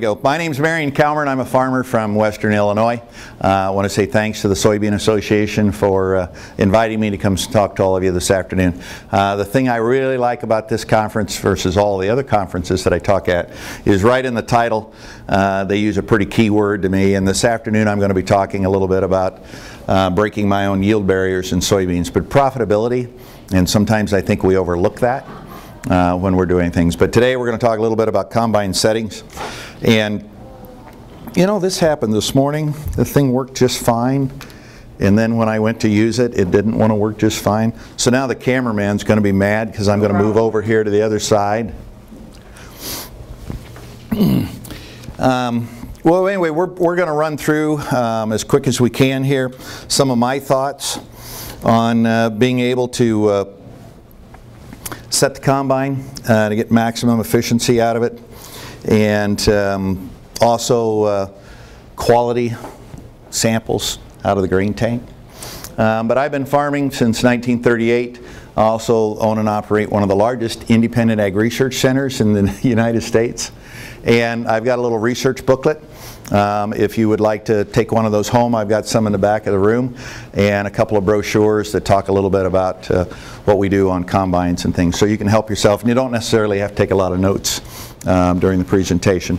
go. My name's Marion Calmer and I'm a farmer from Western Illinois. Uh, I want to say thanks to the Soybean Association for uh, inviting me to come talk to all of you this afternoon. Uh, the thing I really like about this conference versus all the other conferences that I talk at is right in the title. Uh, they use a pretty key word to me and this afternoon I'm going to be talking a little bit about uh, breaking my own yield barriers in soybeans. But profitability, and sometimes I think we overlook that uh, when we're doing things. But today we're going to talk a little bit about combine settings. And you know, this happened this morning. The thing worked just fine. And then when I went to use it, it didn't want to work just fine. So now the cameraman's going to be mad because I'm going to move over here to the other side. um, well, anyway, we're, we're going to run through um, as quick as we can here some of my thoughts on uh, being able to uh, set the combine uh, to get maximum efficiency out of it and um, also uh, quality samples out of the grain tank. Um, but I've been farming since 1938. I also own and operate one of the largest independent ag research centers in the United States. And I've got a little research booklet. Um, if you would like to take one of those home, I've got some in the back of the room and a couple of brochures that talk a little bit about uh, what we do on combines and things. So you can help yourself and you don't necessarily have to take a lot of notes um, during the presentation.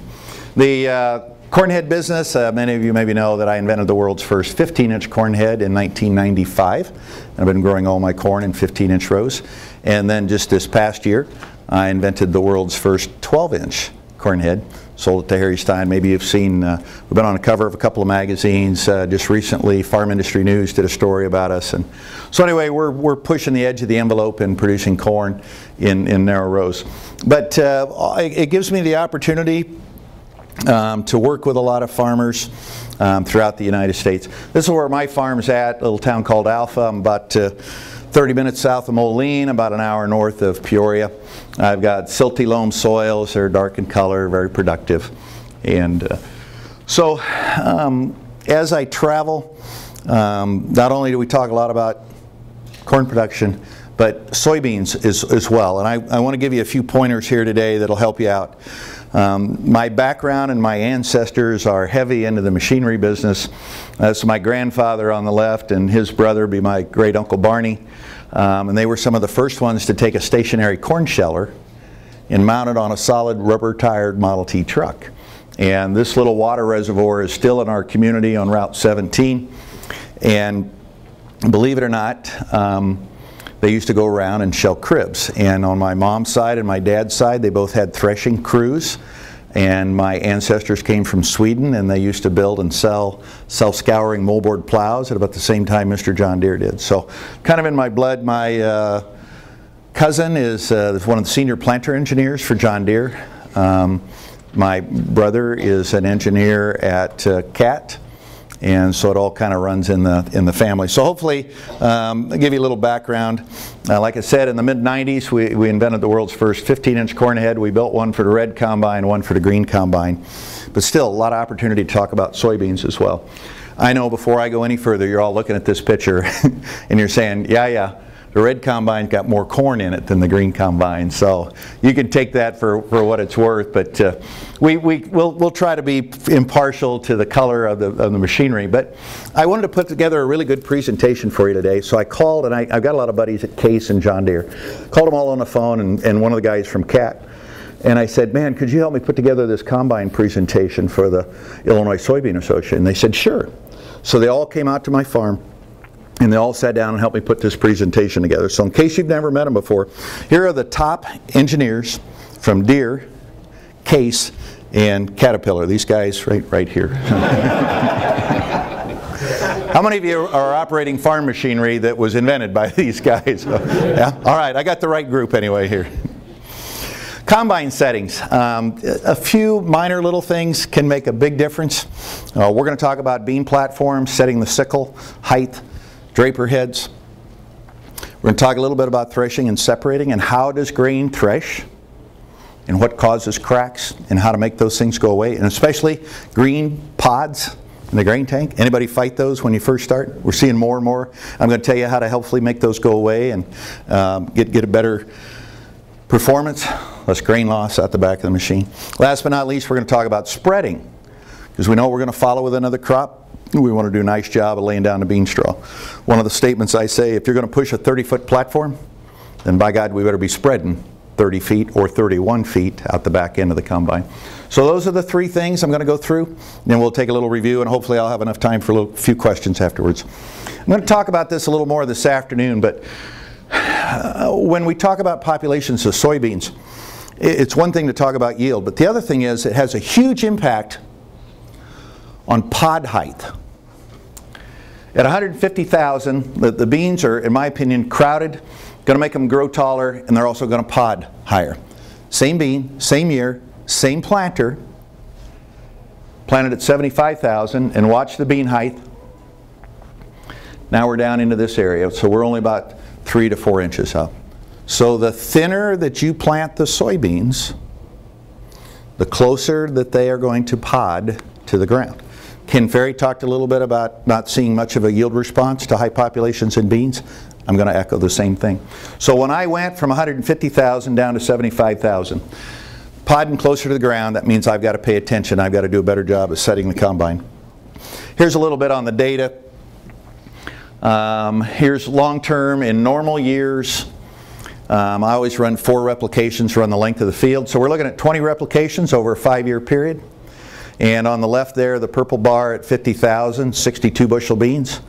The uh, cornhead business, uh, many of you maybe know that I invented the world's first 15-inch cornhead in 1995. I've been growing all my corn in 15-inch rows. And then just this past year, I invented the world's first 12-inch cornhead. Sold it to Harry Stine. Maybe you've seen, uh, we've been on the cover of a couple of magazines. Uh, just recently, Farm Industry News did a story about us. And so anyway, we're, we're pushing the edge of the envelope and producing corn in, in narrow rows. But uh, it, gives me the opportunity um, to work with a lot of farmers um, throughout the United States. This is where my farm's at, a little town called Alpha. I'm about 30 minutes south of Moline, about an hour north of Peoria. I've got silty loam soils, they're dark in color, very productive. And uh, so um, as I travel, um, not only do we talk a lot about corn production, but soybeans as, as well. And I, I want to give you a few pointers here today that'll help you out. Um, my background and my ancestors are heavy into the machinery business. That's my grandfather on the left and his brother be my great uncle Barney. Um, and they were some of the first ones to take a stationary corn sheller and mount it on a solid rubber tired Model T truck. And this little water reservoir is still in our community on Route 17. And believe it or not, um, they used to go around and shell cribs. And on my mom's side and my dad's side, they both had threshing crews and my ancestors came from Sweden and they used to build and sell self-scouring moldboard plows at about the same time Mr. John Deere did. So kind of in my blood, my uh, cousin is uh, one of the senior planter engineers for John Deere. Um, my brother is an engineer at uh, CAT and so it all kind of runs in the in the family. So hopefully, um, I'll give you a little background. Uh, like I said, in the mid 90s, we, we invented the world's first 15-inch corn head. We built one for the red combine, one for the green combine. But still, a lot of opportunity to talk about soybeans as well. I know before I go any further, you're all looking at this picture and you're saying, yeah, yeah, the red combine got more corn in it than the green combine. So you can take that for, for what it's worth. But uh, we, we, we'll, we'll try to be impartial to the color of the, of the machinery. But I wanted to put together a really good presentation for you today. So I called, and I, I've got a lot of buddies at Case and John Deere. Called them all on the phone, and, and one of the guys from CAT. And I said, man, could you help me put together this combine presentation for the Illinois Soybean Association? And they said, sure. So they all came out to my farm and they all sat down and helped me put this presentation together. So in case you've never met them before, here are the top engineers from Deere, Case, and Caterpillar. These guys right, right here. How many of you are operating farm machinery that was invented by these guys? yeah? All right, I got the right group anyway here. Combine settings. Um, a few minor little things can make a big difference. Uh, we're going to talk about bean platforms, setting the sickle, height, draper heads. We're going to talk a little bit about threshing and separating and how does grain thresh and what causes cracks and how to make those things go away and especially green pods in the grain tank. Anybody fight those when you first start? We're seeing more and more. I'm going to tell you how to helpfully make those go away and um, get, get a better performance. less grain loss out the back of the machine. Last but not least, we're going to talk about spreading because we know we're going to follow with another crop. We want to do a nice job of laying down the bean straw. One of the statements I say, if you're going to push a 30-foot platform, then by God, we better be spreading 30 feet or 31 feet out the back end of the combine. So those are the three things I'm going to go through. Then we'll take a little review and hopefully I'll have enough time for a little, few questions afterwards. I'm going to talk about this a little more this afternoon, but uh, when we talk about populations of soybeans, it's one thing to talk about yield, but the other thing is it has a huge impact on pod height. At 150,000, the, the beans are, in my opinion, crowded, going to make them grow taller, and they're also going to pod higher. Same bean, same year, same planter, planted at 75,000, and watch the bean height. Now we're down into this area, so we're only about three to four inches up. So the thinner that you plant the soybeans, the closer that they are going to pod to the ground. Ken Ferrie talked a little bit about not seeing much of a yield response to high populations in beans. I'm going to echo the same thing. So when I went from 150,000 down to 75,000, podding closer to the ground, that means I've got to pay attention. I've got to do a better job of setting the combine. Here's a little bit on the data. Um, here's long-term in normal years. Um, I always run four replications, run the length of the field. So we're looking at 20 replications over a five-year period. And on the left there, the purple bar at 50,000, 62 bushel beans.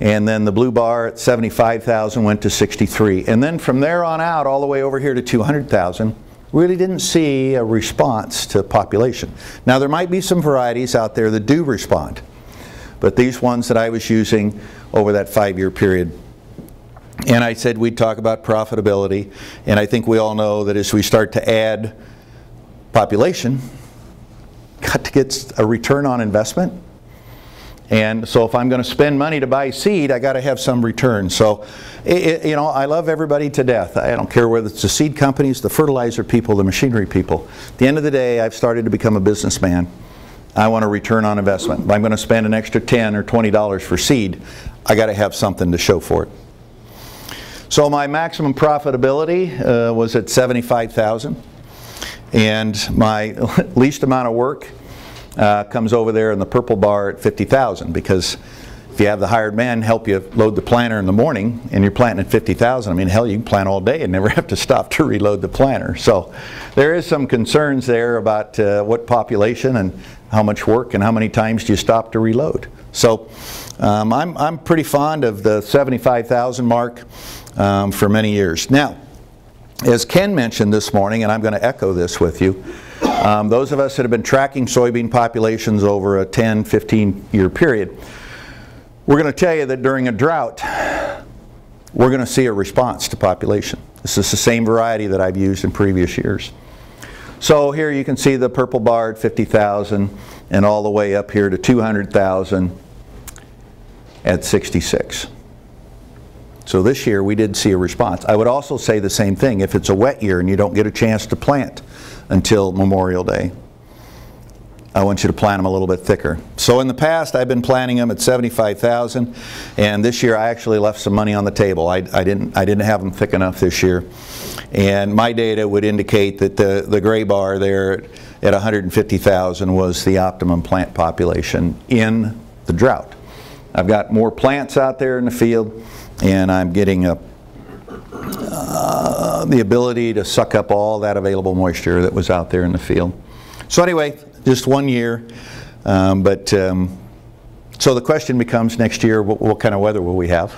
And then the blue bar at 75,000 went to 63. And then from there on out, all the way over here to 200,000, really didn't see a response to population. Now there might be some varieties out there that do respond, but these ones that I was using over that five-year period and I said we'd talk about profitability, and I think we all know that as we start to add population, got to get a return on investment. And so if I'm going to spend money to buy seed, I got to have some return. So, it, you know, I love everybody to death. I don't care whether it's the seed companies, the fertilizer people, the machinery people. At the end of the day, I've started to become a businessman. I want a return on investment. If I'm going to spend an extra 10 or $20 for seed, I got to have something to show for it. So my maximum profitability uh, was at 75,000 and my least amount of work uh, comes over there in the purple bar at 50,000 because if you have the hired man help you load the planter in the morning and you're planting at 50,000, I mean hell you can plant all day and never have to stop to reload the planter. So there is some concerns there about uh, what population and how much work and how many times do you stop to reload. So um, I'm, I'm pretty fond of the 75,000 mark um, for many years. Now, as Ken mentioned this morning, and I'm going to echo this with you, um, those of us that have been tracking soybean populations over a 10, 15 year period, we're going to tell you that during a drought, we're going to see a response to population. This is the same variety that I've used in previous years. So here you can see the purple bar at 50,000 and all the way up here to 200,000 at 66. So this year we did see a response. I would also say the same thing. If it's a wet year and you don't get a chance to plant until Memorial Day, I want you to plant them a little bit thicker. So in the past I've been planting them at 75,000 and this year I actually left some money on the table. I, I, didn't, I didn't have them thick enough this year. And my data would indicate that the, the gray bar there at 150,000 was the optimum plant population in the drought. I've got more plants out there in the field and I'm getting a, uh, the ability to suck up all that available moisture that was out there in the field. So anyway, just one year, um, but um, so the question becomes next year, what, what kind of weather will we have?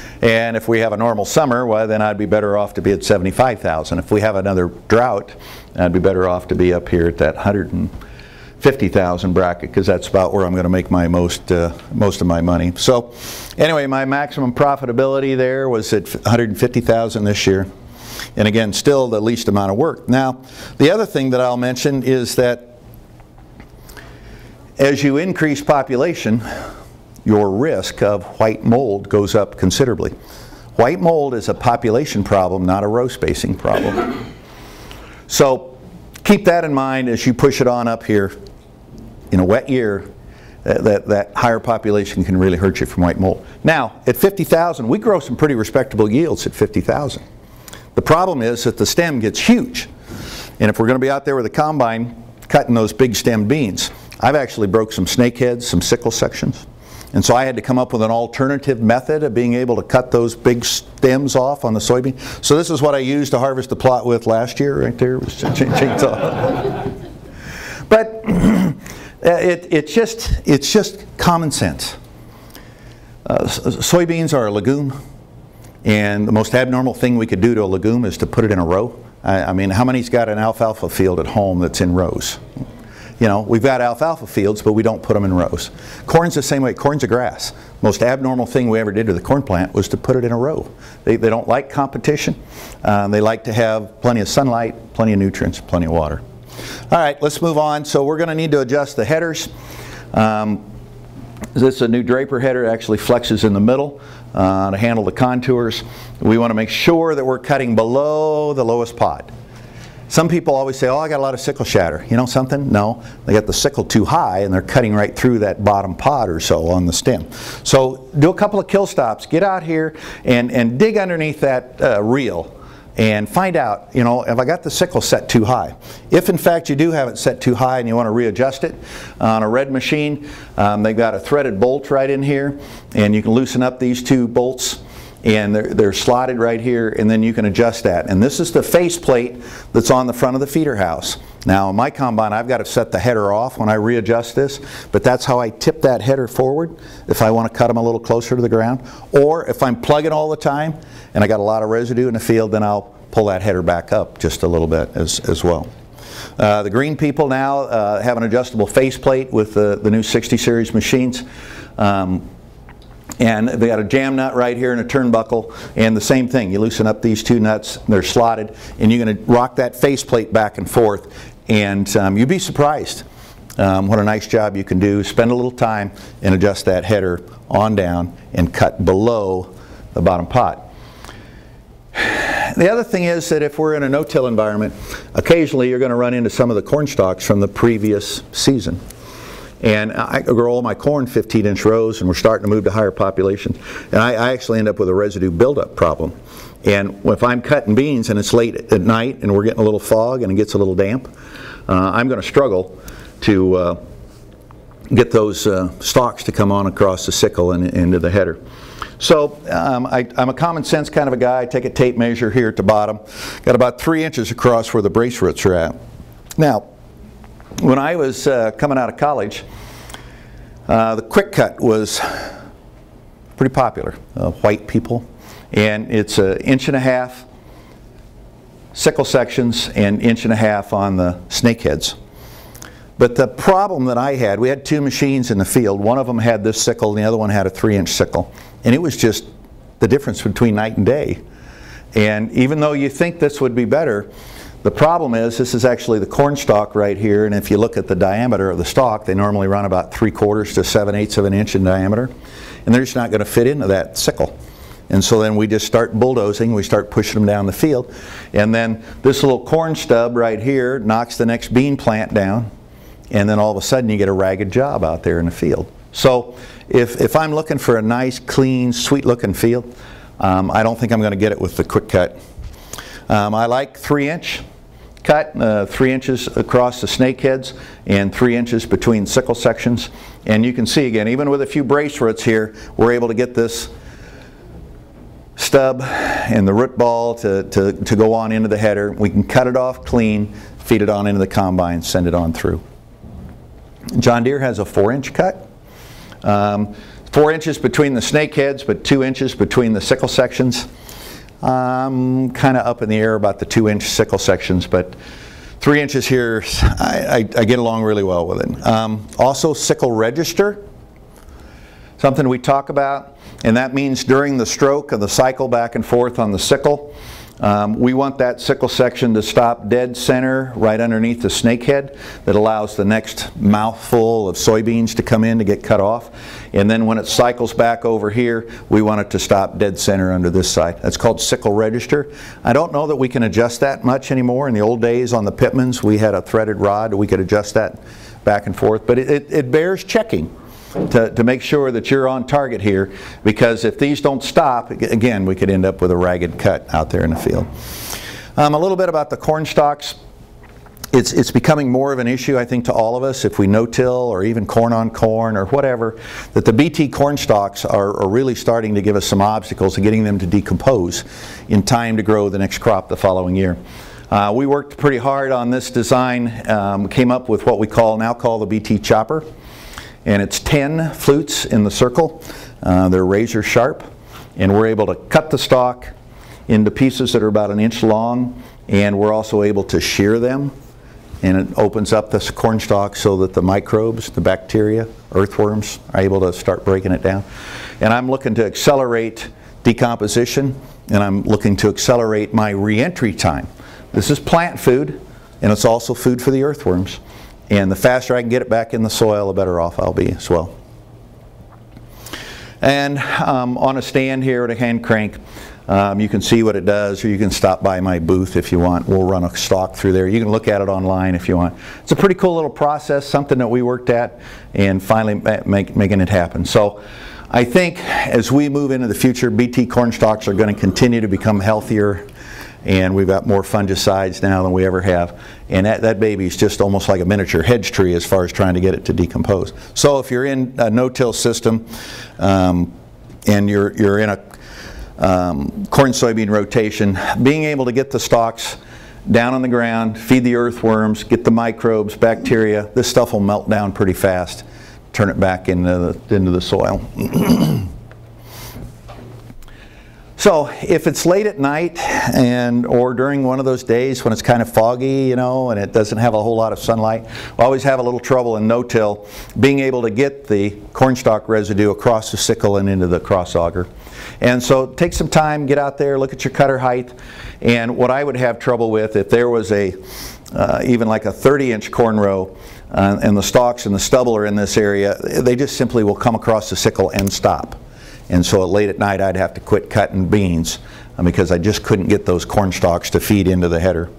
and if we have a normal summer, well then I'd be better off to be at 75,000. If we have another drought, I'd be better off to be up here at that 100 and 50,000 bracket because that's about where I'm going to make my most uh, most of my money. So anyway, my maximum profitability there was at 150,000 this year. And again, still the least amount of work. Now, the other thing that I'll mention is that as you increase population, your risk of white mold goes up considerably. White mold is a population problem, not a row spacing problem. So keep that in mind as you push it on up here in a wet year, that, that, that, higher population can really hurt you from white mold. Now, at 50,000, we grow some pretty respectable yields at 50,000. The problem is that the stem gets huge. And if we're going to be out there with a combine cutting those big stem beans, I've actually broke some snakeheads, some sickle sections. And so I had to come up with an alternative method of being able to cut those big stems off on the soybean. So this is what I used to harvest the plot with last year, right there. Was chainsaw. but it, it's just it's just common sense. Uh, soybeans are a legume, and the most abnormal thing we could do to a legume is to put it in a row. I, I mean, how many's got an alfalfa field at home that's in rows? You know, we've got alfalfa fields, but we don't put them in rows. Corn's the same way. Corn's a grass. Most abnormal thing we ever did to the corn plant was to put it in a row. They, they don't like competition. Uh, they like to have plenty of sunlight, plenty of nutrients, plenty of water. All right, let's move on. So we're going to need to adjust the headers. Um, this is a new Draper header. It actually flexes in the middle uh, to handle the contours. We want to make sure that we're cutting below the lowest pod. Some people always say, oh, I got a lot of sickle shatter. You know something? No, they got the sickle too high and they're cutting right through that bottom pod or so on the stem. So do a couple of kill stops. Get out here and, and dig underneath that uh, reel and find out, you know, if I got the sickle set too high. If in fact you do have it set too high and you want to readjust it, on a red machine, um, they've got a threaded bolt right in here and you can loosen up these two bolts and they're, they're slotted right here and then you can adjust that. And this is the face plate that's on the front of the feeder house. Now in my combine I've got to set the header off when I readjust this, but that's how I tip that header forward if I want to cut them a little closer to the ground. Or if I'm plugging all the time and I got a lot of residue in the field, then I'll pull that header back up just a little bit as, as well. Uh, the green people now uh, have an adjustable faceplate with the, the new 60 series machines. Um, and they got a jam nut right here and a turnbuckle and the same thing you loosen up these two nuts they're slotted and you're going to rock that faceplate back and forth and um, you'd be surprised um, what a nice job you can do spend a little time and adjust that header on down and cut below the bottom pot the other thing is that if we're in a no-till environment occasionally you're going to run into some of the corn stalks from the previous season and I grow all my corn 15 inch rows and we're starting to move to higher populations. And I, I actually end up with a residue buildup problem. And if I'm cutting beans and it's late at night and we're getting a little fog and it gets a little damp, I'm going to struggle to uh, get those uh, stalks to come on across the sickle and into the header. So um, I, am a common sense kind of a guy. I take a tape measure here at the bottom. Got about three inches across where the brace roots are at. Now, when I was uh, coming out of college, uh, the quick cut was pretty popular, uh, white people. And it's an inch and a half sickle sections and inch and a half on the snakeheads. But the problem that I had, we had two machines in the field. One of them had this sickle and the other one had a three inch sickle. And it was just the difference between night and day. And even though you think this would be better, the problem is this is actually the corn stalk right here and if you look at the diameter of the stalk they normally run about 3 quarters to 7 eighths of an inch in diameter and they're just not going to fit into that sickle. And so then we just start bulldozing, we start pushing them down the field and then this little corn stub right here knocks the next bean plant down and then all of a sudden you get a ragged job out there in the field. So if, if I'm looking for a nice, clean, sweet looking field, um, I don't think I'm going to get it with the quick cut. Um, I like 3 inch cut, uh, three inches across the snake heads and three inches between sickle sections. And you can see again, even with a few brace roots here, we're able to get this stub and the root ball to, to, to go on into the header. We can cut it off clean, feed it on into the combine, send it on through. John Deere has a four inch cut. Um, four inches between the snake heads, but two inches between the sickle sections. I'm kind of up in the air about the two inch sickle sections, but three inches here, I, I, I get along really well with it. Um, also sickle register, something we talk about, and that means during the stroke of the cycle back and forth on the sickle, um, we want that sickle section to stop dead center right underneath the snakehead that allows the next mouthful of soybeans to come in to get cut off. And then when it cycles back over here, we want it to stop dead center under this side. That's called sickle register. I don't know that we can adjust that much anymore. In the old days on the Pitmans, we had a threaded rod. We could adjust that back and forth. But it, it, it bears checking. To, to make sure that you're on target here because if these don't stop, again, we could end up with a ragged cut out there in the field. Um, a little bit about the corn stalks. It's, it's becoming more of an issue, I think, to all of us if we no-till or even corn on corn or whatever, that the BT corn stalks are, are really starting to give us some obstacles to getting them to decompose in time to grow the next crop the following year. Uh, we worked pretty hard on this design, um, came up with what we call now call the BT chopper, and it's 10 flutes in the circle. Uh, they're razor sharp, and we're able to cut the stalk into pieces that are about an inch long, and we're also able to shear them and it opens up this corn stalk so that the microbes, the bacteria, earthworms are able to start breaking it down. And I'm looking to accelerate decomposition and I'm looking to accelerate my reentry time. This is plant food and it's also food for the earthworms. And the faster I can get it back in the soil, the better off I'll be as well. And um, on a stand here at a hand crank, um, you can see what it does, or you can stop by my booth if you want. We'll run a stock through there. You can look at it online if you want. It's a pretty cool little process, something that we worked at, and finally make, making it happen. So I think as we move into the future, BT corn stalks are going to continue to become healthier, and we've got more fungicides now than we ever have. And that, that baby is just almost like a miniature hedge tree as far as trying to get it to decompose. So if you're in a no-till system, um, and you're, you're in a um, corn soybean rotation, being able to get the stalks down on the ground, feed the earthworms, get the microbes, bacteria, this stuff will melt down pretty fast, turn it back into the, into the soil. So if it's late at night and or during one of those days when it's kind of foggy, you know, and it doesn't have a whole lot of sunlight, we always have a little trouble in no-till being able to get the cornstalk residue across the sickle and into the cross auger. And so take some time, get out there, look at your cutter height. And what I would have trouble with if there was a uh, even like a 30 inch corn row uh, and the stalks and the stubble are in this area, they just simply will come across the sickle and stop. And so late at night I'd have to quit cutting beans uh, because I just couldn't get those corn stalks to feed into the header.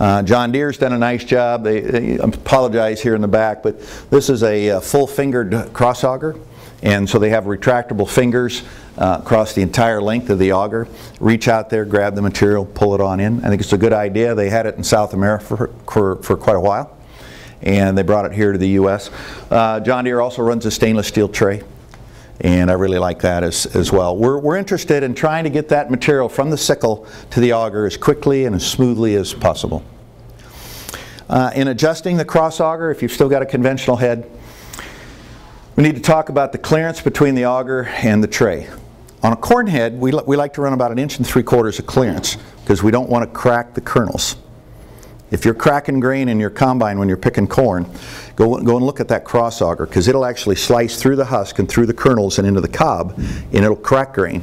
Uh, John Deere's done a nice job. They, they apologize here in the back, but this is a, uh full-fingered cross auger, and so they have retractable fingers uh, across the entire length of the auger. Reach out there, grab the material, pull it on in. I think it's a good idea. They had it in South America for, for, for quite a while, and they brought it here to the U.S. Uh, John Deere also runs a stainless steel tray and I really like that as, as well. We're, we're interested in trying to get that material from the sickle to the auger as quickly and as smoothly as possible. Uh, in adjusting the cross auger, if you've still got a conventional head, we need to talk about the clearance between the auger and the tray. On a corn head, we, we like to run about an inch and three quarters of clearance because we don't want to crack the kernels. If you're cracking grain in your combine when you're picking corn, go, go and look at that cross auger because it'll actually slice through the husk and through the kernels and into the cob and it'll crack grain.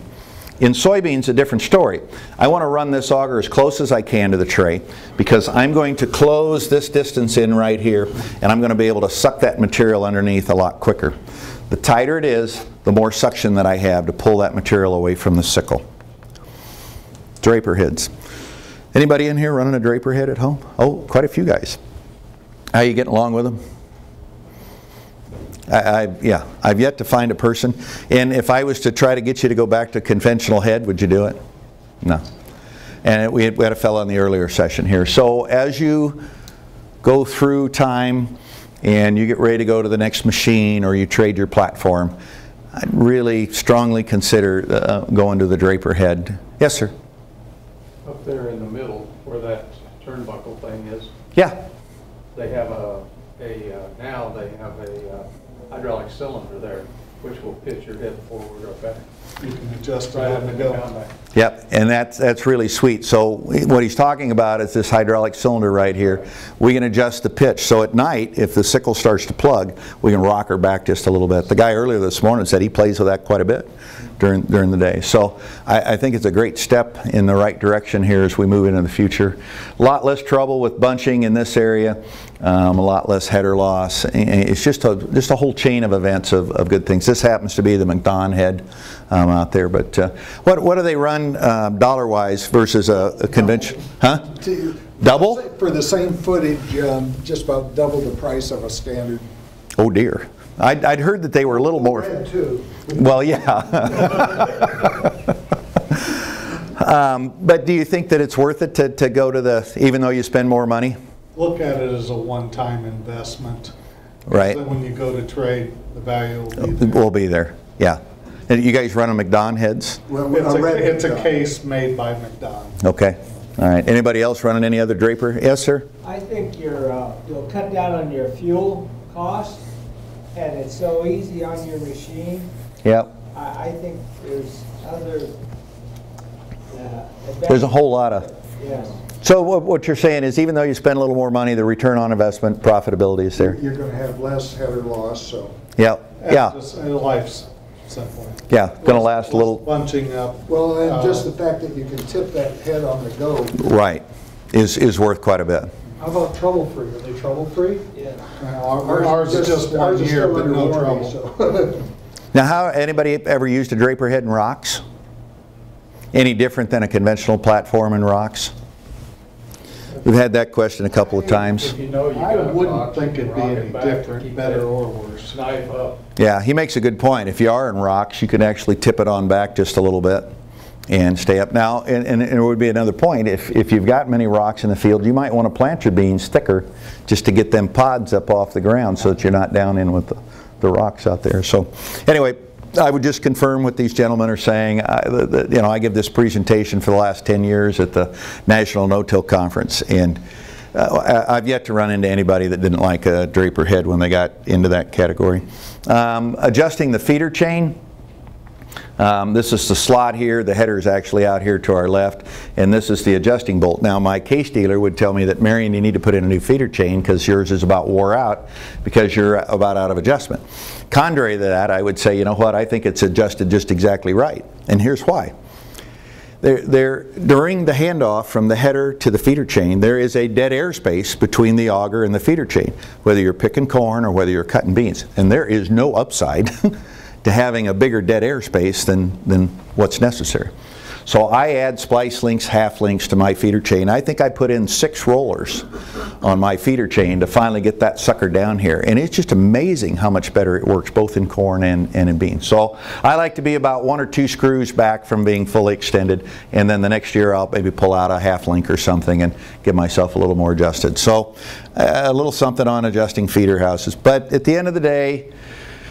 In soybeans, a different story. I want to run this auger as close as I can to the tray because I'm going to close this distance in right here and I'm going to be able to suck that material underneath a lot quicker. The tighter it is, the more suction that I have to pull that material away from the sickle. Draper heads. Anybody in here running a draper head at home? Oh, quite a few guys. How you getting along with them? I, I, yeah, I've yet to find a person. And if I was to try to get you to go back to conventional head, would you do it? No. And we had, we had a fellow in the earlier session here. So as you go through time and you get ready to go to the next machine or you trade your platform, I'd really strongly consider uh, going to the draper head. Yes, sir. Up there in the middle where that turnbuckle thing is, Yeah. they have a, a, uh, now they have a uh, hydraulic cylinder there, which will pitch your head forward or back. You can adjust Right up on the and go. down. Yep, and that's, that's really sweet. So what he's talking about is this hydraulic cylinder right here. We can adjust the pitch. So at night, if the sickle starts to plug, we can rock her back just a little bit. The guy earlier this morning said he plays with that quite a bit during, during the day. So I, I think it's a great step in the right direction here as we move into the future. A lot less trouble with bunching in this area, um, a lot less header loss. It's just a, just a whole chain of events of, of good things. This happens to be the MacDon head um, out there. But uh, what, what do they run um, dollar-wise versus a, a convention? Huh? To- Double? For the same footage, um, just about double the price of a standard. Oh dear. I'd, I'd heard that they were a little more. Well, yeah. um, but do you think that it's worth it to, to go to the, even though you spend more money? Look at it as a one-time investment. Right. So when you go to trade, the value will be there. We'll be there, yeah. And you guys run a MacDon heads? Well, It's a it's a case made by McDonald. Okay, all right. Anybody else running any other Draper? Yes, sir? I think you're, uh, you'll cut down on your fuel cost, and it's so easy on your machine. Yep. I, I think there's other, uh. There's a whole lot of, Yes. So what, what you're saying is even though you spend a little more money, the return on investment profitability is there? You're gonna have less header loss, so. Yep, And yeah, just- and Life's simple. yeah, gonna last a little, Bunching up. Well, and just uh, the fact that you can tip that head on the go. right, is, is worth quite a bit. How about trouble-free? Are they trouble-free? Yeah. Our- Ours is just one ours year, but no trouble. so. Now, how, anybody ever used a Draper head in rocks? Any different than a conventional platform in rocks? We've had that question a couple of times. You know you I wouldn't think it'd be rock it any different, keep better or worse. Yeah, he makes a good point. If you are in rocks, you can actually tip it on back just a little bit and stay up. Now, and, and it would be another point, if, if you've got many rocks in the field, you might want to plant your beans thicker just to get them pods up off the ground so that you're not down in with the, the rocks out there. So anyway, I would just confirm what these gentlemen are saying. I, the, the, you know, I give this presentation for the last 10 years at the National No-Till Conference, and uh, I've yet to run into anybody that didn't like a Draper head when they got into that category. Um, adjusting the feeder chain. Um, this is the slot here, the header is actually out here to our left, and this is the adjusting bolt. Now my case dealer would tell me that, Marion, you need to put in a new feeder chain because yours is about wore out because you're about out of adjustment. Contrary to that, I would say, you know what, I think it's adjusted just exactly right, and here's why. There, there, during the handoff from the header to the feeder chain, there is a dead air space between the auger and the feeder chain, whether you're picking corn or whether you're cutting beans. And there is no upside to having a bigger dead air space than, than what's necessary. So I add splice links, half links to my feeder chain. I think I put in six rollers on my feeder chain to finally get that sucker down here. And it's just amazing how much better it works both in corn and, and in beans. So I like to be about one or two screws back from being fully extended. And then the next year I'll maybe pull out a half link or something and get myself a little more adjusted. So uh, a little something on adjusting feeder houses. But at the end of the day,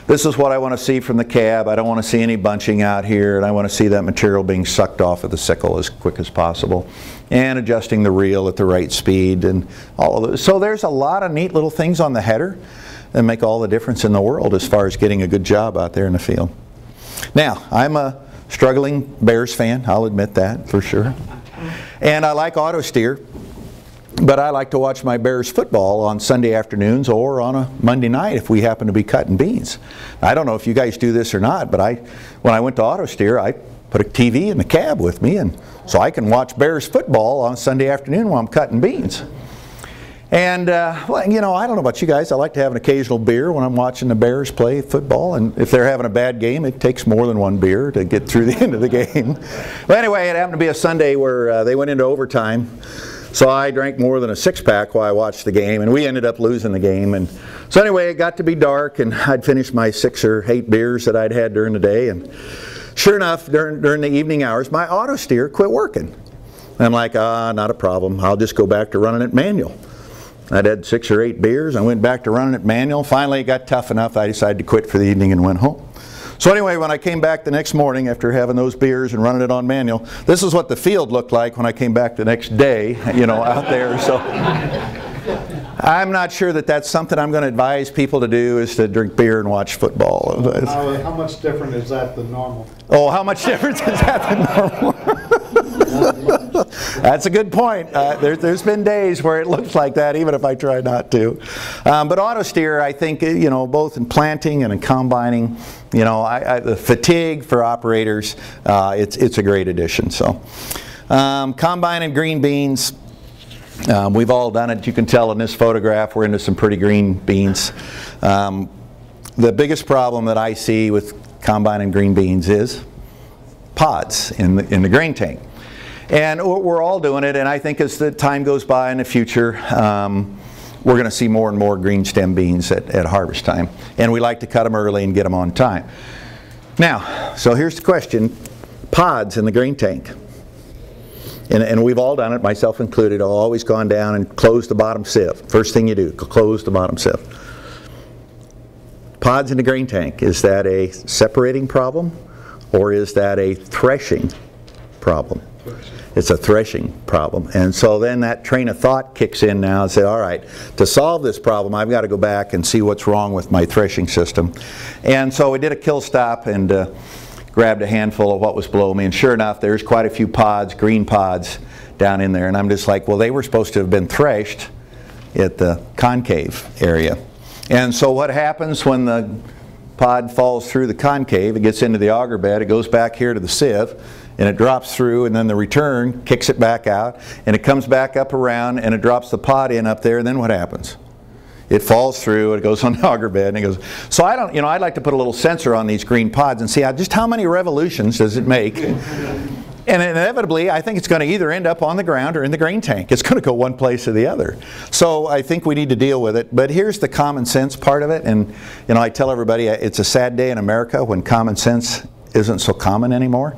this is what I want to see from the cab. I don't want to see any bunching out here, and I want to see that material being sucked off of the sickle as quick as possible. And adjusting the reel at the right speed and all of those. So there's a lot of neat little things on the header that make all the difference in the world as far as getting a good job out there in the field. Now, I'm a struggling Bears fan, I'll admit that for sure. And I like auto steer. But I like to watch my Bears football on Sunday afternoons or on a Monday night if we happen to be cutting beans. I don't know if you guys do this or not, but I, when I went to auto steer, I put a TV in the cab with me, and so I can watch Bears football on Sunday afternoon while I'm cutting beans. And, uh, well, you know, I don't know about you guys. I like to have an occasional beer when I'm watching the Bears play football. And if they're having a bad game, it takes more than one beer to get through the end of the game. But anyway, it happened to be a Sunday where uh, they went into overtime. So I drank more than a six pack while I watched the game, and we ended up losing the game. And so anyway, it got to be dark, and I'd finished my six or eight beers that I'd had during the day. And sure enough, during, during the evening hours, my auto steer quit working. And I'm like, ah, not a problem. I'll just go back to running it manual. I'd had six or eight beers. I went back to running it manual. Finally, it got tough enough. I decided to quit for the evening and went home. So anyway, when I came back the next morning after having those beers and running it on manual, this is what the field looked like when I came back the next day, you know, out there. So I'm not sure that that's something I'm going to advise people to do is to drink beer and watch football. How, how much different is that than normal? Oh, how much different is that than normal? That's a good point. Uh, there, has been days where it looks like that, even if I try not to. Um, but auto steer, I think, you know, both in planting and in combining, you know, I, I, the fatigue for operators, uh, it's it's a great addition. So, um, combining green beans. Um, we've all done it. You can tell in this photograph we're into some pretty green beans. Um, the biggest problem that I see with combining green beans is pods in the, in the grain tank. And we're all doing it, and I think as the time goes by in the future, um, we're going to see more and more green stem beans at, at harvest time. And we like to cut them early and get them on time. Now, so here's the question, pods in the grain tank. And, and we've all done it, myself included. I've always gone down and closed the bottom sieve. First thing you do, close the bottom sieve. Pods in the grain tank, is that a separating problem or is that a threshing problem? It's a threshing problem. And so then that train of thought kicks in now and say, all right, to solve this problem, I've got to go back and see what's wrong with my threshing system. And so we did a kill stop and uh, grabbed a handful of what was below me. And sure enough, there's quite a few pods, green pods, down in there. And I'm just like, well, they were supposed to have been threshed at the concave area. And so what happens when the pod falls through the concave, it gets into the auger bed, it goes back here to the sieve, and it drops through, and then the return kicks it back out, and it comes back up around, and it drops the pod in up there, and then what happens? It falls through, it goes on the auger bed, and it goes. So I don't, you know, I'd like to put a little sensor on these green pods and see how, just how many revolutions does it make and inevitably, I think it's going to either end up on the ground or in the grain tank. It's going to go one place or the other. So I think we need to deal with it. But here's the common sense part of it. And you know, I tell everybody uh, it's a sad day in America when common sense isn't so common anymore.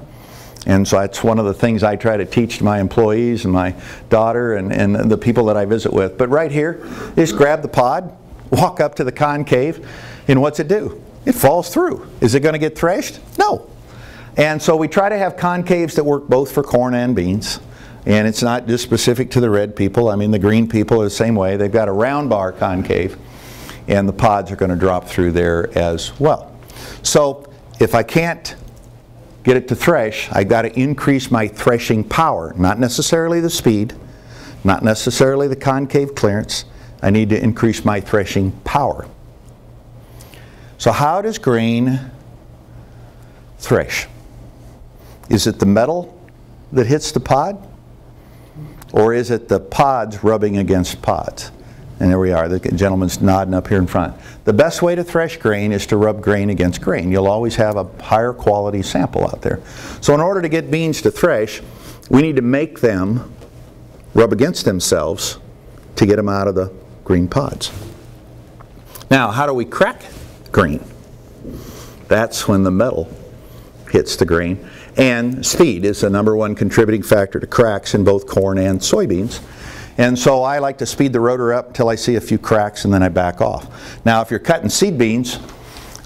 And so that's one of the things I try to teach to my employees and my daughter and, and the people that I visit with. But right here, just grab the pod, walk up to the concave, and what's it do? It falls through. Is it going to get threshed? No. And so we try to have concaves that work both for corn and beans. And it's not just specific to the red people. I mean, the green people are the same way. They've got a round bar concave, and the pods are going to drop through there as well. So if I can't get it to thresh, I've got to increase my threshing power, not necessarily the speed, not necessarily the concave clearance. I need to increase my threshing power. So how does grain thresh? Is it the metal that hits the pod? Or is it the pods rubbing against pods? And there we are, the gentleman's nodding up here in front. The best way to thresh grain is to rub grain against grain. You'll always have a higher quality sample out there. So in order to get beans to thresh, we need to make them rub against themselves to get them out of the green pods. Now, how do we crack grain? That's when the metal hits the grain. And speed is the number one contributing factor to cracks in both corn and soybeans. And so I like to speed the rotor up until I see a few cracks and then I back off. Now if you're cutting seed beans,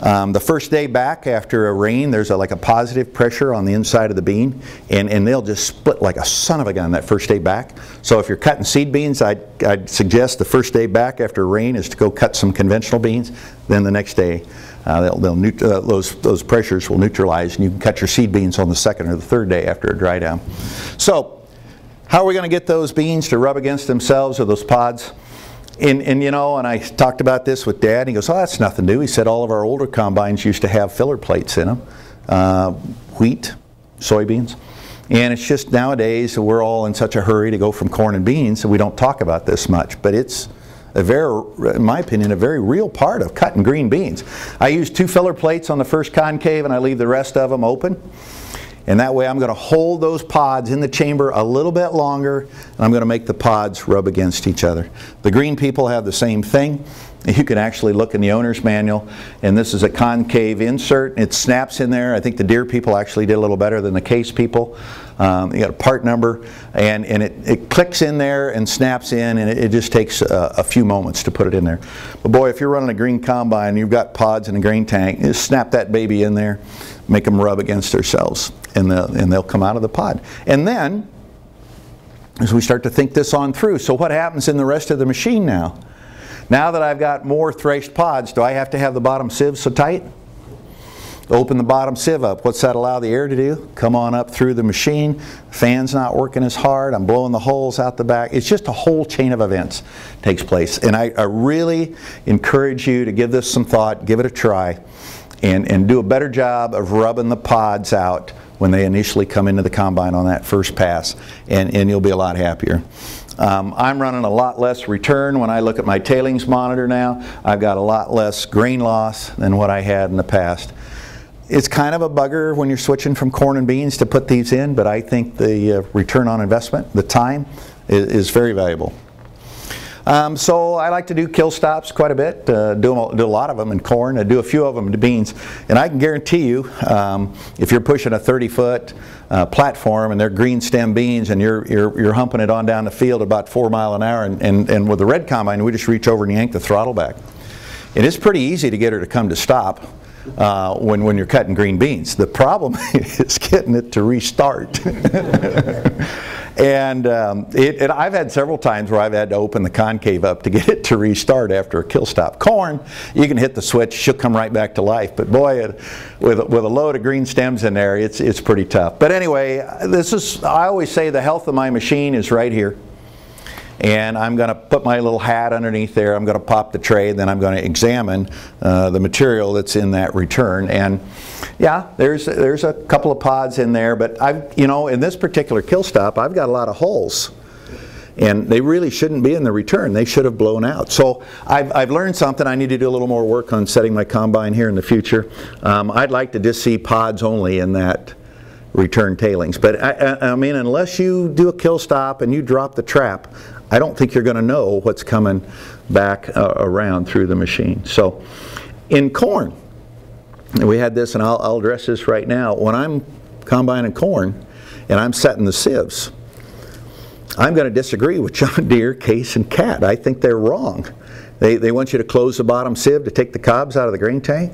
um, the first day back after a rain, there's a, like a positive pressure on the inside of the bean, and, and they'll just split like a son of a gun that first day back. So if you're cutting seed beans, I'd, I'd suggest the first day back after rain is to go cut some conventional beans. Then the next day, uh, they'll, they'll uh, those, those pressures will neutralize, and you can cut your seed beans on the second or the third day after a dry down. So how are we going to get those beans to rub against themselves or those pods? And, and, you know, and I talked about this with Dad. He goes, "Oh, that's nothing new." He said all of our older combines used to have filler plates in them, uh, wheat, soybeans, and it's just nowadays we're all in such a hurry to go from corn and beans, so we don't talk about this much. But it's a very, in my opinion, a very real part of cutting green beans. I use two filler plates on the first concave, and I leave the rest of them open. And that way I'm going to hold those pods in the chamber a little bit longer and I'm going to make the pods rub against each other. The green people have the same thing. You can actually look in the owner's manual and this is a concave insert. It snaps in there. I think the Deere people actually did a little better than the case people. Um, you got a part number and, and it, it clicks in there and snaps in and it, it just takes a, a, few moments to put it in there. But boy, if you're running a green combine, and you've got pods in a grain tank, just snap that baby in there make them rub against themselves, and they'll, and they'll come out of the pod. And then, as we start to think this on through, so what happens in the rest of the machine now? Now that I've got more threshed pods, do I have to have the bottom sieve so tight? Open the bottom sieve up. What's that allow the air to do? Come on up through the machine. Fan's not working as hard. I'm blowing the holes out the back. It's just a whole chain of events takes place. And I, I really encourage you to give this some thought, give it a try and, and do a better job of rubbing the pods out when they initially come into the combine on that first pass, and, and you'll be a lot happier. Um, I'm running a lot less return when I look at my tailings monitor now. I've got a lot less grain loss than what I had in the past. It's kind of a bugger when you're switching from corn and beans to put these in, but I think the uh, return on investment, the time, is, is very valuable. Um, so I like to do kill stops quite a bit, uh, do, a- do a lot of them in corn, I do a few of them to beans, and I can guarantee you, um, if you're pushing a 30-foot uh, platform and they're green stem beans and you're, you're, you're humping it on down the field about four mile an hour, and, and, and with the red combine, we just reach over and yank the throttle back. And it's pretty easy to get her to come to stop uh, when, when you're cutting green beans. The problem is getting it to restart. and um, it, it, I've had several times where I've had to open the concave up to get it to restart after a kill stop. Corn, you can hit the switch, she'll come right back to life. But boy, it, with, with a load of green stems in there, it's, it's pretty tough. But anyway, this is, I always say the health of my machine is right here and I'm going to put my little hat underneath there. I'm going to pop the tray, then I'm going to examine uh, the material that's in that return. And yeah, there's there's a couple of pods in there, but I've you know in this particular kill stop, I've got a lot of holes. And they really shouldn't be in the return. They should have blown out. So I've, I've learned something. I need to do a little more work on setting my combine here in the future. Um, I'd like to just see pods only in that return tailings. But I, I mean, unless you do a kill stop and you drop the trap, I don't think you're going to know what's coming back uh, around through the machine. So in corn, we had this, and I'll, I'll address this right now. When I'm combining corn and I'm setting the sieves, I'm going to disagree with John Deere, Case, and Cat. I think they're wrong. They, they want you to close the bottom sieve to take the cobs out of the grain tank.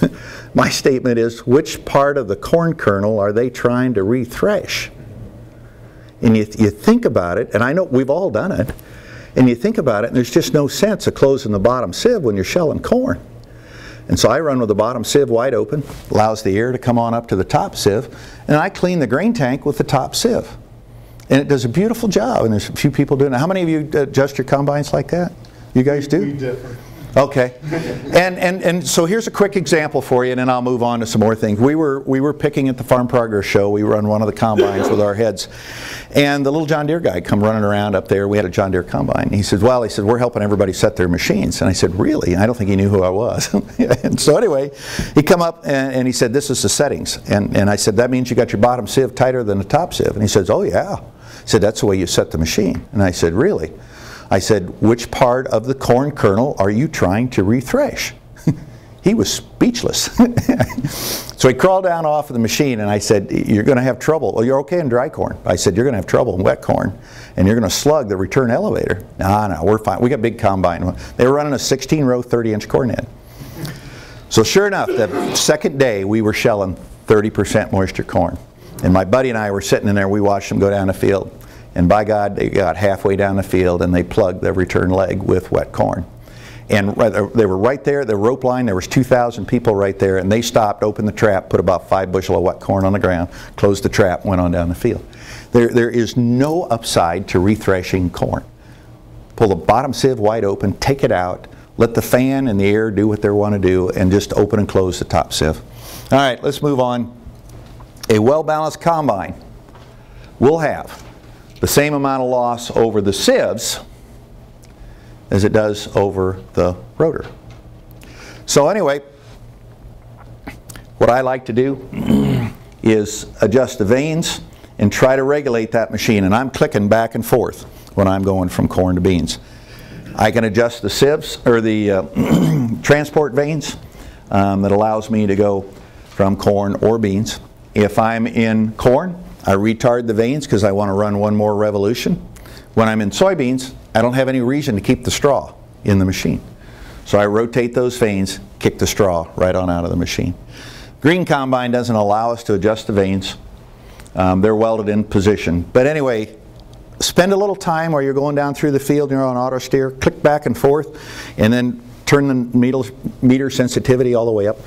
My statement is, which part of the corn kernel are they trying to rethresh? And you, you think about it, and I know we've all done it, and you think about it, and there's just no sense of closing the bottom sieve when you're shelling corn. And so I run with the bottom sieve wide open, allows the air to come on up to the top sieve, and I clean the grain tank with the top sieve. And it does a beautiful job, and there's a few people doing it. How many of you adjust your combines like that? You guys do? Okay. And, and, and so here's a quick example for you, and then I'll move on to some more things. We were, we were picking at the Farm Progress Show. We were on one of the combines with our heads. And the little John Deere guy come running around up there. We had a John Deere combine. He said, well, he said, we're helping everybody set their machines. And I said, really? I don't think he knew who I was. and so anyway, he come up and, and, he said, this is the settings. And, and I said, that means you got your bottom sieve tighter than the top sieve. And he says, oh, yeah. He said, that's the way you set the machine. And I said, really? I said, which part of the corn kernel are you trying to rethresh? he was speechless. so he crawled down off of the machine and I said, you're going to have trouble. Well, you're okay in dry corn. I said, you're going to have trouble in wet corn and you're going to slug the return elevator. No, no, we're fine. We got big combine. They were running a 16 row 30 inch corn head. So sure enough, the second day we were shelling 30% moisture corn. And my buddy and I were sitting in there, we watched them go down the field. And by God, they got halfway down the field and they plugged the return leg with wet corn. And uh, they were right there, the rope line, there was 2,000 people right there, and they stopped, opened the trap, put about five bushel of wet corn on the ground, closed the trap, went on down the field. There, there is no upside to rethreshing corn. Pull the bottom sieve wide open, take it out, let the fan and the air do what they want to do, and just open and close the top sieve. All right, let's move on. A well-balanced combine will have the same amount of loss over the sieves as it does over the rotor. So anyway, what I like to do is adjust the vanes and try to regulate that machine. And I'm clicking back and forth when I'm going from corn to beans. I can adjust the sieves or the uh, transport vanes um, that allows me to go from corn or beans. If I'm in corn, I retard the vanes because I want to run one more revolution. When I'm in soybeans, I don't have any reason to keep the straw in the machine. So I rotate those vanes, kick the straw right on out of the machine. Green combine doesn't allow us to adjust the vanes. Um, they're welded in position. But anyway, spend a little time while you're going down through the field and you're on auto steer, click back and forth, and then turn the meter, meter sensitivity all the way up,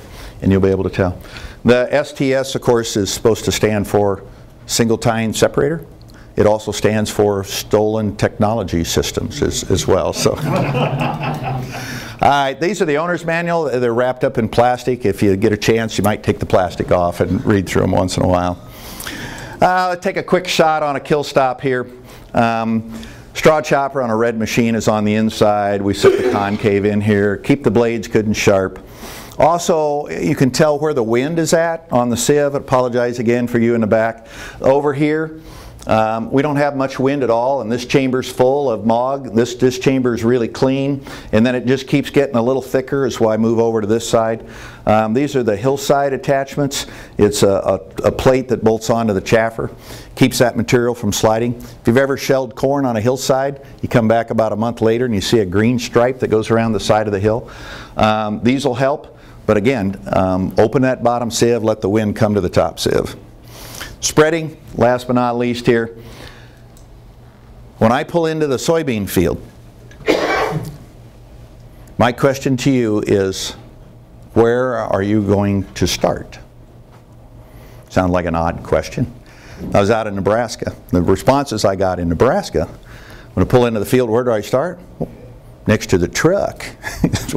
and you'll be able to tell. The STS, of course, is supposed to stand for single tine separator. It also stands for Stolen Technology Systems as, as well. So, all right, these are the owner's manual. They're wrapped up in plastic. If you get a chance, you might take the plastic off and read through them once in a while. Uh, let's take a quick shot on a kill stop here. Um, straw chopper on a red machine is on the inside. We set the concave in here. Keep the blades good and sharp. Also, you can tell where the wind is at on the sieve. I apologize again for you in the back. Over here, Um, we don't have much wind at all, and this chamber's full of mog. This, this chamber is really clean, and then it just keeps getting a little thicker, is why I move over to this side. Um, these are the hillside attachments. It's a, a, a plate that bolts onto the chaffer, keeps that material from sliding. If you've ever shelled corn on a hillside, you come back about a month later and you see a green stripe that goes around the side of the hill. Um, these will help, but again, um, open that bottom sieve, let the wind come to the top sieve. Spreading, last but not least here, when I pull into the soybean field, my question to you is, where are you going to start? Sounds like an odd question. I was out in Nebraska. The responses I got in Nebraska, when I pull into the field, where do I start? Next to the truck.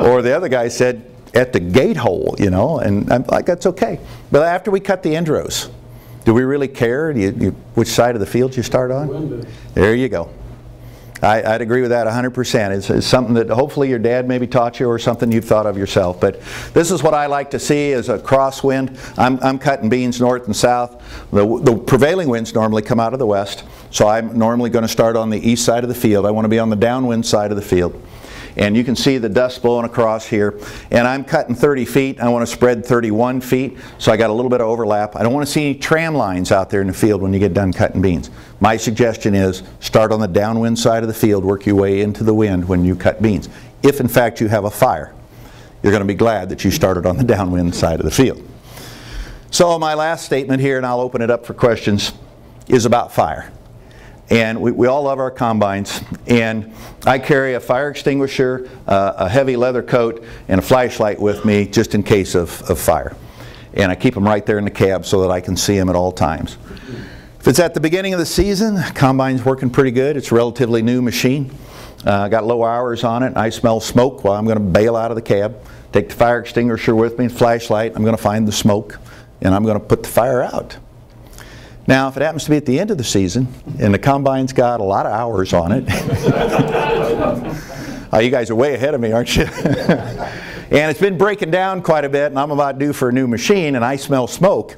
or the other guy said, at the gate hole, you know, and I'm like, that's okay. But after we cut the end rows, do we really care you, you, which side of the field you start on? There you go. I, would agree with that 100%. It's, it's, something that hopefully your dad maybe taught you or something you've thought of yourself. But this is what I like to see as a crosswind. I'm, I'm cutting beans north and south. The, the prevailing winds normally come out of the west. So I'm normally going to start on the east side of the field. I want to be on the downwind side of the field and you can see the dust blowing across here. And I'm cutting 30 feet. I want to spread 31 feet, so I got a little bit of overlap. I don't want to see any tram lines out there in the field when you get done cutting beans. My suggestion is start on the downwind side of the field, work your way into the wind when you cut beans. If in fact you have a fire, you're going to be glad that you started on the downwind side of the field. So my last statement here, and I'll open it up for questions, is about fire. And we, we all love our combines. And I carry a fire extinguisher, uh, a heavy leather coat, and a flashlight with me just in case of, of fire. And I keep them right there in the cab so that I can see them at all times. If it's at the beginning of the season, combine's working pretty good. It's a relatively new machine. Uh, got low hours on it. I smell smoke while I'm going to bail out of the cab. Take the fire extinguisher with me, and flashlight. I'm going to find the smoke, and I'm going to put the fire out. Now, if it happens to be at the end of the season and the combine's got a lot of hours on it, oh, you guys are way ahead of me, aren't you? and it's been breaking down quite a bit, and I'm about due for a new machine, and I smell smoke.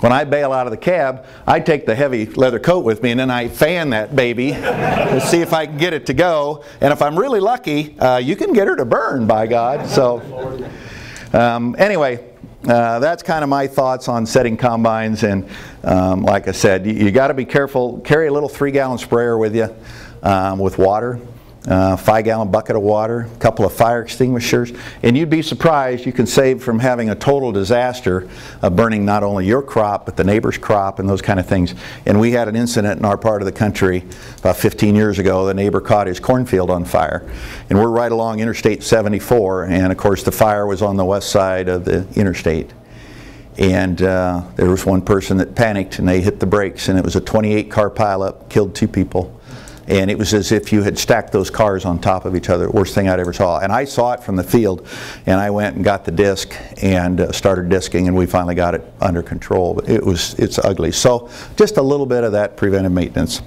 When I bail out of the cab, I take the heavy leather coat with me, and then I fan that baby to see if I can get it to go. And if I'm really lucky, uh, you can get her to burn, by God. So, um, anyway. Uh, that's kind of my thoughts on setting combines and um, like I said you, you got to be careful carry a little three gallon sprayer with you um, with water uh, five gallon bucket of water, a couple of fire extinguishers, and you'd be surprised you can save from having a total disaster of burning not only your crop but the neighbor's crop and those kind of things. And we had an incident in our part of the country about 15 years ago. The neighbor caught his cornfield on fire, and we're right along Interstate 74, and of course the fire was on the west side of the interstate. And uh, there was one person that panicked and they hit the brakes, and it was a 28 car pileup, killed two people and it was as if you had stacked those cars on top of each other. Worst thing I'd ever saw. And I saw it from the field, and I went and got the disc and uh, started disking, and we finally got it under control. But it was it's ugly. So just a little bit of that preventive maintenance.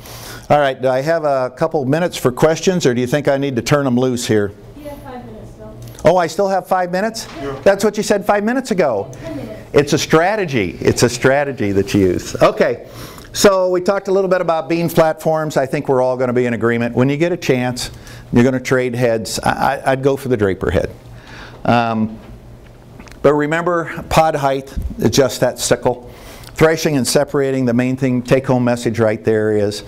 All right, do I have a couple minutes for questions, or do you think I need to turn them loose here? You have five minutes still. Oh, I still have five minutes? That's what you said five minutes ago. Minutes. It's a strategy. It's a strategy that you use. Okay. So we talked a little bit about bean platforms. I think we're all going to be in agreement. When you get a chance, you're going to trade heads. I, would go for the Draper head. Um, but remember, pod height, adjust that sickle. Threshing and separating, the main thing, take home message right there is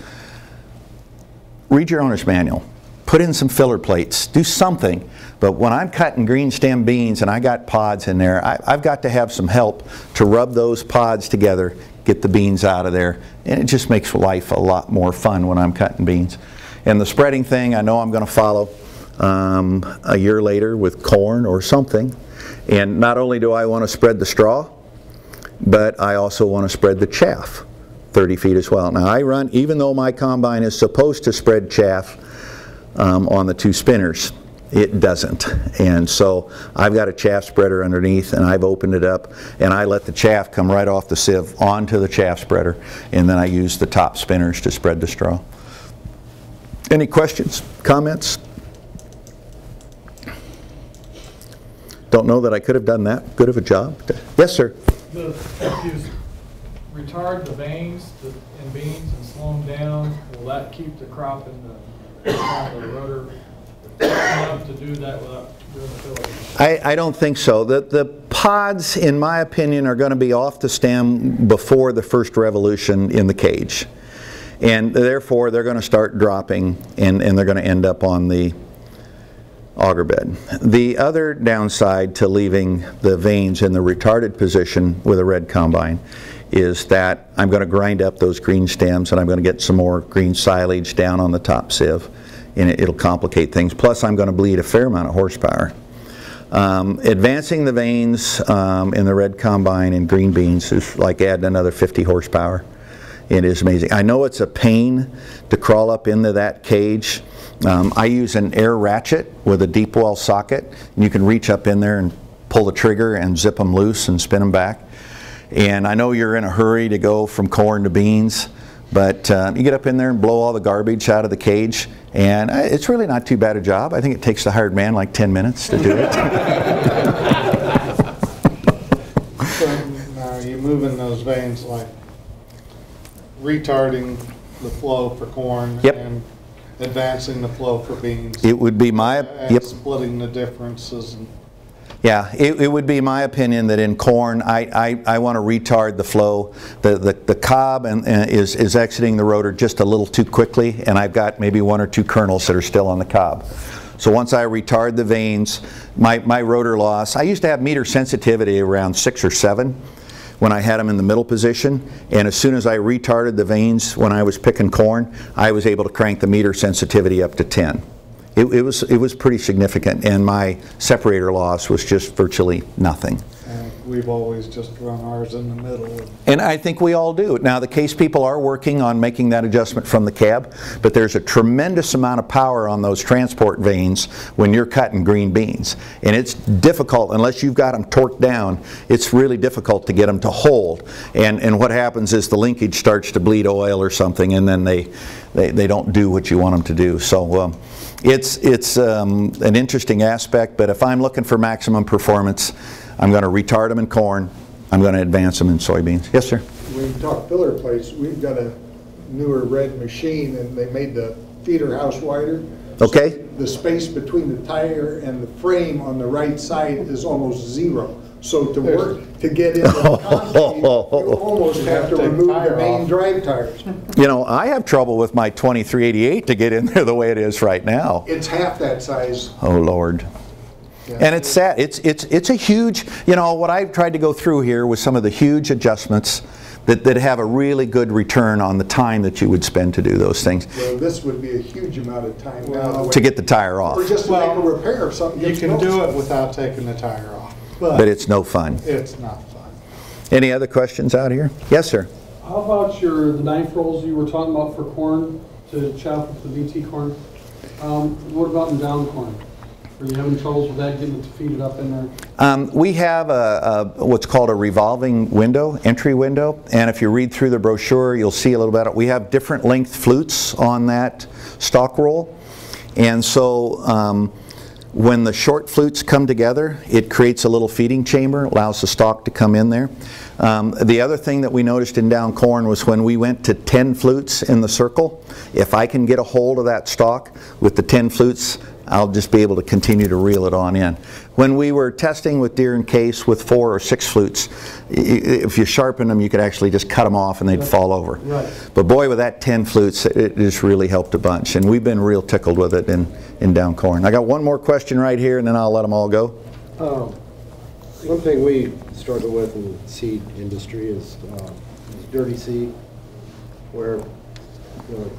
read your owner's manual. Put in some filler plates. Do something. But when I'm cutting green stem beans and I got pods in there, I, I've got to have some help to rub those pods together get the beans out of there. And it just makes life a lot more fun when I'm cutting beans. And the spreading thing, I know I'm going to follow um, a year later with corn or something. And not only do I want to spread the straw, but I also want to spread the chaff 30 feet as well. Now I run, even though my combine is supposed to spread chaff um, on the two spinners, it doesn't. And so I've got a chaff spreader underneath and I've opened it up and I let the chaff come right off the sieve onto the chaff spreader and then I use the top spinners to spread the straw. Any questions, comments? Don't know that I could have done that good of a job. Yes, sir. The, if you retard the vanes in beans and slow them down, will that keep the crop in the, on the rotor to do that without? I, I don't think so. The, the pods, in my opinion, are going to be off the stem before the first revolution in the cage. And therefore, they're going to start dropping and, and they're going to end up on the auger bed. The other downside to leaving the vanes in the retarded position with a red combine is that I'm going to grind up those green stems and I'm going to get some more green silage down on the top sieve and it- it'll complicate things. Plus, I'm going to bleed a fair amount of horsepower. Um, advancing the vanes um, in the red combine and green beans is like adding another 50 horsepower. It is amazing. I know it's a pain to crawl up into that cage. Um, I use an air ratchet with a deep well socket. And you can reach up in there and pull the trigger and zip them loose and spin them back. And I know you're in a hurry to go from corn to beans, but uh, you get up in there and blow all the garbage out of the cage, and uh, it's really not too bad a job. I think it takes the hired man like 10 minutes to do it. So now you're moving those vanes like retarding the flow for corn. Yep. And advancing the flow for beans. it would be my, And yep. splitting the differences and Yeah, it, it would be my opinion that in corn, I, I, I want to retard the flow. The, the, the cob and, and is, is exiting the rotor just a little too quickly, and I've got maybe one or two kernels that are still on the cob. So once I retard the vanes, my, my rotor loss, I used to have meter sensitivity around six or seven when I had them in the middle position, and as soon as I retarded the vanes when I was picking corn, I was able to crank the meter sensitivity up to 10. It, it was it was pretty significant, and my separator loss was just virtually nothing. and we've always just run ours in the middle. and And I think we all do. Now, the case people are working on making that adjustment from the cab, but there's a tremendous amount of power on those transport vanes when you're cutting green beans. And it's difficult, unless you've got them torqued down, it's really difficult to get them to hold. And, and what happens is the linkage starts to bleed oil or something, and then they, they, they don't do what you want them to do. So um, it's, it's um, an interesting aspect, but if I'm looking for maximum performance, I'm going to retard them in corn, I'm going to advance them in soybeans. Yes, sir? When we talk filler plates, we've got a newer red machine and they made the feeder house wider. So Okay. The space between the tire and the frame on the right side is almost zero. So to work, to get in the concave, you almost have to remove the main drive tires. You know, I have trouble with my 2388 to get in there the way it is right now. It's half that size. Oh, Lord. And it's sad. It's, it's, it's a huge, you know, what I've tried to go through here was some of the huge adjustments that, that have a really good return on the time that you would spend to do those things, Well, this would be a huge amount of time now. to get the tire off. Or just to make a repair if something You gets can do it without taking the tire off, But but it's no fun. it's not fun. Any other questions out here? Yes, sir. How about your, the knife rolls you were talking about for corn, to chop up the BT corn? Um, What about in down corn? Are you having troubles with that, getting it to feed it up in there? Um, we have a, a, what's called a revolving window, entry window, and if you read through the brochure, you'll see a little bit. We have different length flutes on that stalk roll, and so um, when the short flutes come together, it creates a little feeding chamber, allows the stalk to come in there. Um, the other thing that we noticed in down corn was when we went to 10 flutes in the circle, if I can get a hold of that stalk with the 10 flutes, I'll just be able to continue to reel it on in. When we were testing with Deere and case with four or six flutes, if you sharpen them, you could actually just cut them off and they'd fall over. Right. But boy, with that 10 flutes, it just really helped a bunch. And we've been real tickled with it in, in down corn. I got one more question right here and then I'll let them all go. Um, One thing we struggle with in the seed industry is uh, is dirty seed, where the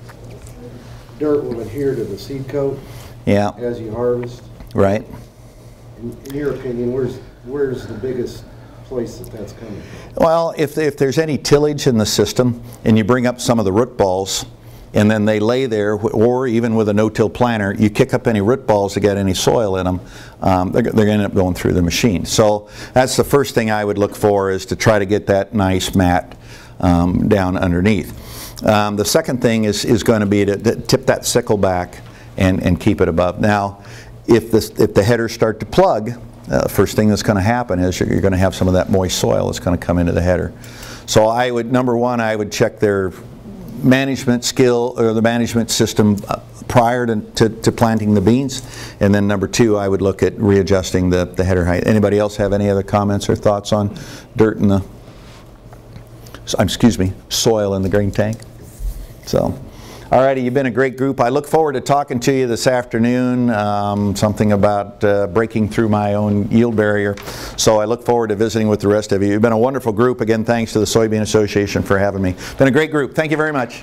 dirt will adhere to the seed coat Yeah, as you harvest. right. In in your opinion, where's, where's the biggest place that that's coming from? Well, if, if there's any tillage in the system and you bring up some of the root balls and then they lay there, or even with a no-till planter, you kick up any root balls that got any soil in them, um, they're, they're going to end up going through the machine. So that's the first thing I would look for is to try to get that nice mat um, down underneath. Um, the second thing is, is going to be to, to tip that sickle back and, and keep it above. Now, if, this, if the headers start to plug, uh, first thing that's going to happen is you're, you're going to have some of that moist soil that's going to come into the header. So I would, number one, I would check their management skill or the management system uh, prior to, to, to planting the beans. And then number two, I would look at readjusting the, the header height. Anybody else have any other comments or thoughts on dirt in the, excuse me, soil in the grain tank? So, all righty, you've been a great group. I look forward to talking to you this afternoon, um, something about uh, breaking through my own yield barrier. So I look forward to visiting with the rest of you. You've been a wonderful group. Again, thanks to the Soybean Association for having me. Been a great group. Thank you very much.